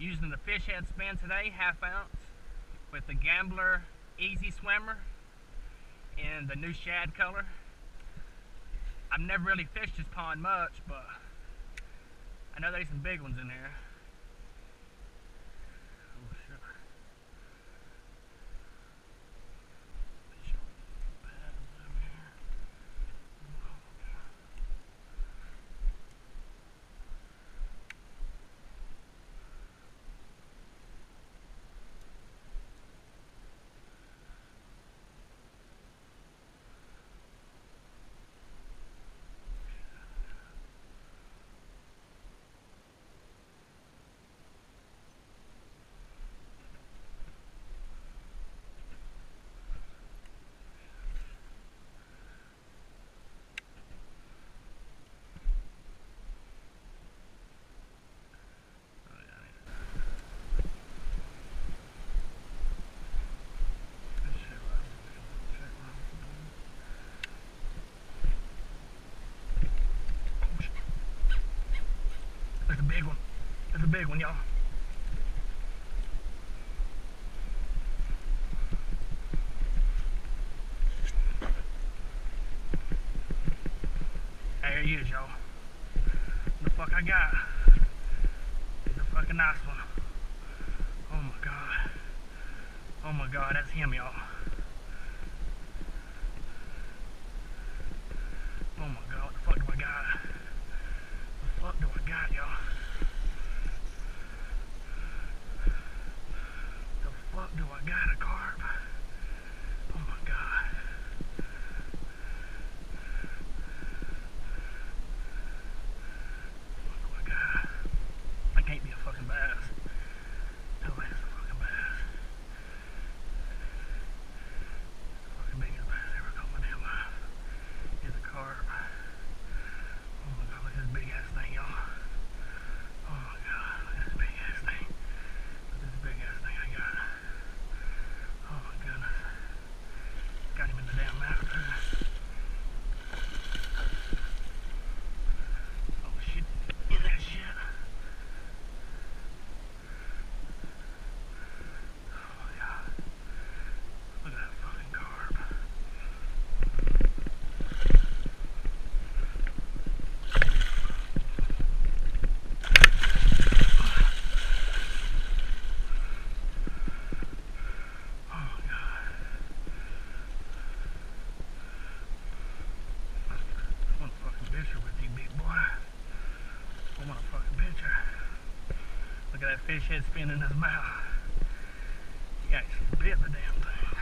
Using the fish head spin today, half ounce, with the Gambler EZ Swimmer in the new shad color. I've never really fished this pond much, but I know there's some big ones in there. big one, y'all. There he is, y'all. The fuck I got is a fucking nice one. Oh my god. Oh my god, that's him, y'all. fish head spinning in his mouth. He actually bit the damn thing.